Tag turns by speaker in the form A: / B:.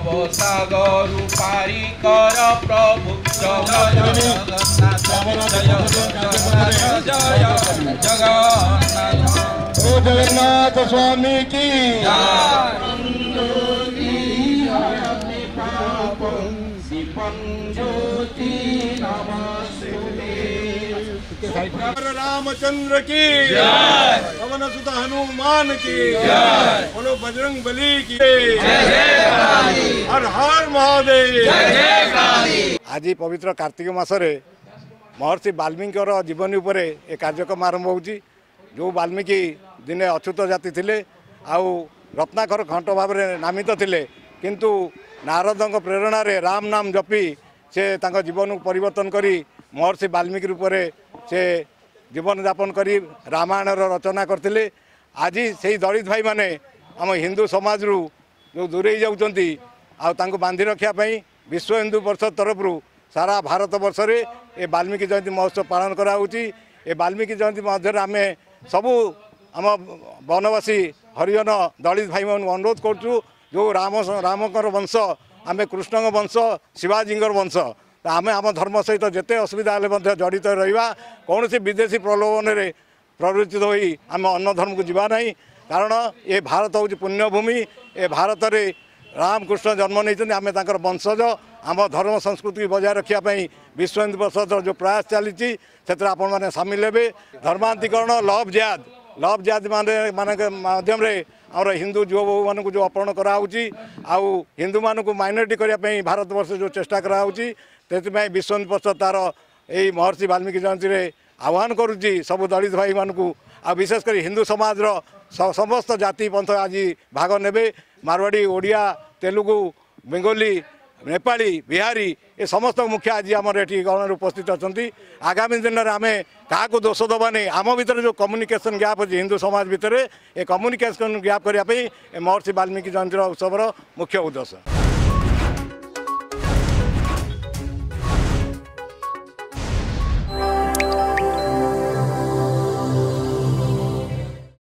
A: ଭବସାଗରୁ ପାରି କର ପ୍ରଭୁ ଜଗନ୍ନାଥ
B: ସ୍ୱାମୀ କି ଜ୍ୟୋତି ନମସ୍ତେ रामचंद्र की पवन सुत हनुमान की बोलो बजरंग बली की हर हर महादेव ଆଜି ପବିତ୍ର କାର୍ତ୍ତିକ ମାସରେ ମହର୍ଷି ବାଲ୍ମୀଙ୍କର ଜୀବନୀ ଉପରେ ଏ କାର୍ଯ୍ୟକ୍ରମ ଆରମ୍ଭ ହେଉଛି ଯେଉଁ ବାଲ୍ମୀକି ଦିନେ ଅଚ୍ୟୁତ ଜାତି ଥିଲେ ଆଉ ରତ୍ନାକର ଘଣ୍ଟ ଭାବରେ ନାମିତ ଥିଲେ କିନ୍ତୁ ନାରଦଙ୍କ ପ୍ରେରଣାରେ ରାମ ନାମ ଜପି ସେ ତାଙ୍କ ଜୀବନକୁ ପରିବର୍ତ୍ତନ କରି ମହର୍ଷି ବାଲ୍ମୀକି ରୂପରେ ସେ ଜୀବନଯାପନ କରି ରାମାୟଣର ରଚନା କରିଥିଲେ। ଆଜି ସେଇ ଦଳିତ ଭାଇମାନେ ଆମ ହିନ୍ଦୁ ସମାଜରୁ ଯେଉଁ ଦୂରେଇ ଯାଉଛନ୍ତି ଆଉ ତାଙ୍କୁ ବାନ୍ଧି ରଖିବା ପାଇଁ ବିଶ୍ୱ ହିନ୍ଦୁ ପରିଷଦ ତରଫରୁ ସାରା ଭାରତ ବର୍ଷରେ ଏ ବାଲ୍ମୀକି ଜୟନ୍ତୀ ମହୋତ୍ସବ ପାଳନ କରାହେଉଛି। ଏ ବାଲ୍ମୀକି ଜୟନ୍ତୀ ମଧ୍ୟରେ ଆମେ ସବୁ ଆମ ବନବାସୀ ହରିଜନ ଦଳିତ ଭାଇମାନଙ୍କୁ ଅନୁରୋଧ କରୁଛୁ ଯେଉଁ ରାମ ରାମଙ୍କର ବଂଶ ଆମେ କୃଷ୍ଣଙ୍କ ବଂଶ ଶିବାଜୀଙ୍କର ବଂଶ ଆମେ ଆମ ଧର୍ମ ସହିତ ଯେତେ ଅସୁବିଧା ହେଲେ ମଧ୍ୟ ଜଡ଼ିତ ରହିବା କୌଣସି ବିଦେଶୀ ପ୍ରଲୋଭନରେ ପ୍ରରୋଚିତ ହୋଇ ଆମେ ଅନ୍ୟ ଧର୍ମକୁ ଯିବା ନାହିଁ। କାରଣ ଏ ଭାରତ ହେଉଛି ପୁଣ୍ୟଭୂମି ଏ ଭାରତରେ ରାମକୃଷ୍ଣ ଜନ୍ମ ନେଇଛନ୍ତି ଆମେ ତାଙ୍କର ବଂଶଜ। ଆମ ଧର୍ମ ସଂସ୍କୃତିକୁ ବଜାୟ ରଖିବା ପାଇଁ ବିଶ୍ୱ ହିନ୍ଦୁ ପରିଷଦର ଯେଉଁ ପ୍ରୟାସ ଚାଲିଛି ସେଥିରେ ଆପଣମାନେ ସାମିଲ ହେବେ। ଧର୍ମାନ୍ତୀକରଣ ଲଭ୍ ଜିହାଦ। ଲଭ୍ ଜିହାଦ ମାନେ ମାନଙ୍କ ମାଧ୍ୟମରେ ଆମର ହିନ୍ଦୁ ଯୁବ ବୋହୂମାନଙ୍କୁ ଯେଉଁ ଅପହରଣ କରାହେଉଛି ଆଉ ହିନ୍ଦୁମାନଙ୍କୁ ମାଇନରିଟି କରିବା ପାଇଁ ଭାରତବର୍ଷ ଯେଉଁ ଚେଷ୍ଟା କରାହେଉଛି ସେଥିପାଇଁ ବିଶ୍ୱ ହିନ୍ଦୁ ପରିଷଦ ତା'ର ଏଇ ମହର୍ଷି ବାଲ୍ମୀକି ଜୟନ୍ତୀରେ ଆହ୍ୱାନ କରୁଛି ସବୁ ଦଳିତ ଭାଇମାନଙ୍କୁ ଆଉ ବିଶେଷ କରି ହିନ୍ଦୁ ସମାଜର ସ- ସମସ୍ତ ଜାତି ପନ୍ଥ ଆଜି ଭାଗ ନେବେ ମାରୱାଡ଼ି ଓଡ଼ିଆ ତେଲୁଗୁ ବେଙ୍ଗୋଲି ନେପାଳୀ ବିହାରୀ ଏ ସମସ୍ତ ମୁଖ୍ୟ ଆଜି ଆମର ଏଠି ଗଣରେ ଉପସ୍ଥିତ ଅଛନ୍ତି। ଆଗାମୀ ଦିନରେ ଆମେ କାହାକୁ ଦୋଷ ଦେବାନି ଆମ ଭିତରେ ଯେଉଁ କମ୍ୟୁନିକେସନ୍ ଗ୍ୟାପ୍ ଅଛି ହିନ୍ଦୁ ସମାଜ ଭିତରେ ଏ କମ୍ୟୁନିକେସନ୍ ଗ୍ୟାପ୍ କରିବା ପାଇଁ ଏ ମହର୍ଷି ବାଲ୍ମୀକି ଜୟନ୍ତୀର ଉତ୍ସବର ମୁଖ୍ୟ ଉଦ୍ଦେଶ୍ୟ।